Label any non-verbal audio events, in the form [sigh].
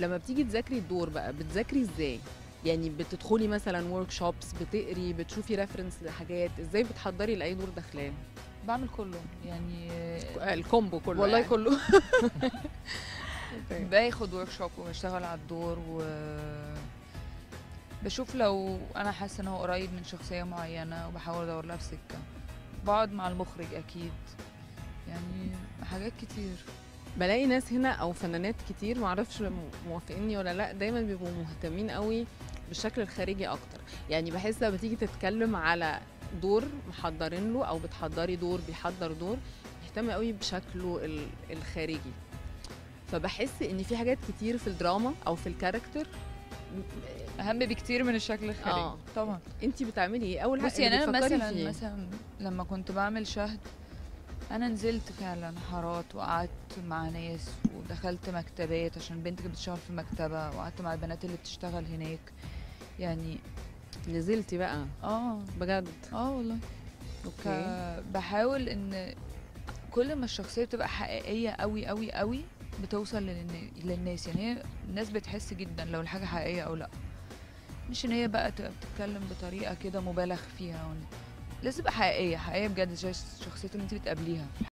لما بتيجي تذاكري الدور بقى بتذاكري إزاي؟ يعني بتدخلي مثلا workshops بتقري بتشوفي reference لحاجات إزاي بتحضري لأي دور داخلاه؟ بعمل كله يعني ال combo كله والله يعني. كله. [laughs] باخد ورك شوب وبشتغل على الدور و بشوف لو أنا حاسة إن هو قريب من شخصية معينة وبحاول أدور لها في سكة. بقعد مع المخرج أكيد. يعني حاجات كتير. بلاقي ناس هنا أو فنانات كتير معرفش موافقيني ولا لأ دايما بيبقوا مهتمين قوي بالشكل الخارجي أكتر. يعني بحس لما بتيجي تتكلم على دور محضرين له أو بتحضري دور بيحضر دور بيهتم قوي بشكله ال- الخارجي. فبحس إن في حاجات كتير في الدراما أو في الكاركتر. أهم بكتير من الشكل الخارجي. آه. طبعا. انت بتعملي إيه؟ أول حاجة بصي يعني أنا مثلا فيه؟ مثلا لما كنت بعمل شهد أنا نزلت فعلا حارات وقعدت مع ناس ودخلت مكتبات عشان بنتي كانت بتشتغل في مكتبه وقعدت مع البنات اللي بتشتغل هناك. يعني نزلتي بقى؟ آه. بجد؟ آه والله. أوكي. فبحاول إن كل ما الشخصية بتبقى حقيقية قوي قوي قوي بتوصل للن- للناس. يعني هي الناس بتحس جدا لو الحاجة حقيقية أو لأ. مش إن هي بقى تبقى بتتكلم بطريقة كده مبالغ فيها لازم تبقى حقيقية حقيقية بجد الشخصيات اللي انت بتقابليها.